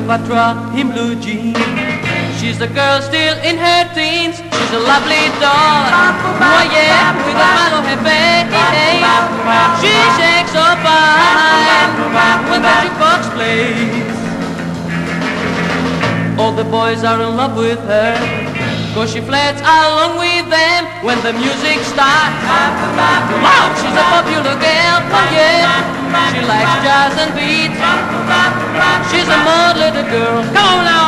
Cleopatra in blue jeans She's a girl still in her teens. She's a lovely doll. Oh yeah, with a smile on her face She shakes so fine. When the jukebox plays. All the boys are in love with her. Cause she flirts along with them when the music starts. Wow, she's a popular girl, oh yeah. She likes jazz and beats. Girl. Come on now,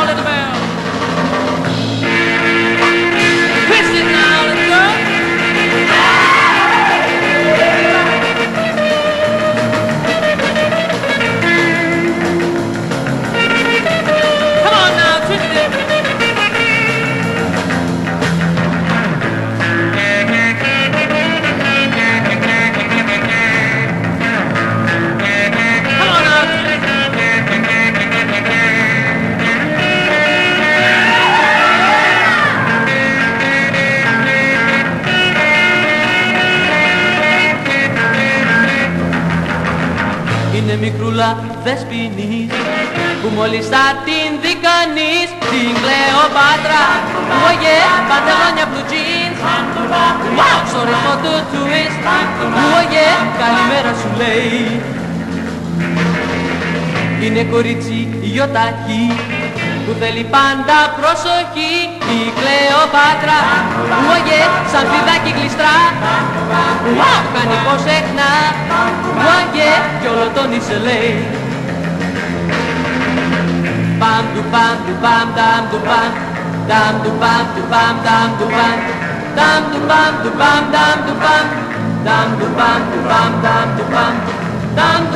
Είναι μικρούλα δεσποινής που μόλις θα την δει κανείς την Κλεοπάτρα Ωγε, παντελόνια blue jeans Wow, στο ρυθμό του twist Ωγε, καλημέρα σου λέει Είναι κορίτσι γιοταχή που θέλει πάντα προσοχή. Η Κλεοπάτρα Ωγε, σαν φιδάκι γλιστρά. Wow, κάνει πως συχνά Ωγε, κι soleil. Bam do bam do bam dam do bam, dam do bam do bam dam do bam, dam do bam do bam dam do bam, dam do bam do bam dam do bam, dam